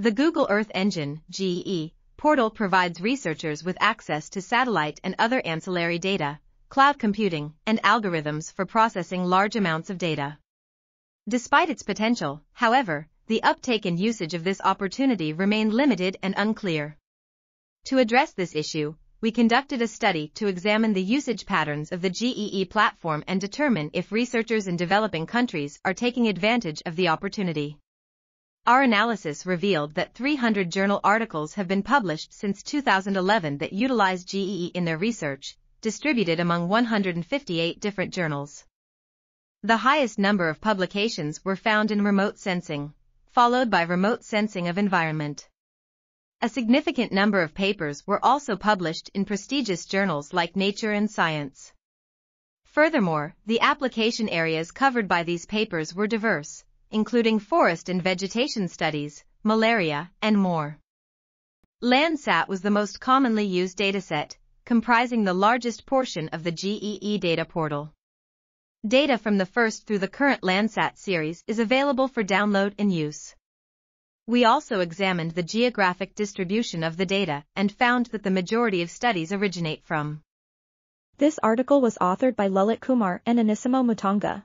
The Google Earth Engine GE, portal provides researchers with access to satellite and other ancillary data, cloud computing, and algorithms for processing large amounts of data. Despite its potential, however, the uptake and usage of this opportunity remain limited and unclear. To address this issue, we conducted a study to examine the usage patterns of the GEE platform and determine if researchers in developing countries are taking advantage of the opportunity. Our analysis revealed that 300 journal articles have been published since 2011 that utilize GEE in their research, distributed among 158 different journals. The highest number of publications were found in remote sensing, followed by remote sensing of environment. A significant number of papers were also published in prestigious journals like Nature and Science. Furthermore, the application areas covered by these papers were diverse, including forest and vegetation studies, malaria, and more. Landsat was the most commonly used dataset, comprising the largest portion of the GEE data portal. Data from the first through the current Landsat series is available for download and use. We also examined the geographic distribution of the data and found that the majority of studies originate from. This article was authored by Lalit Kumar and Onisimo Mutanga.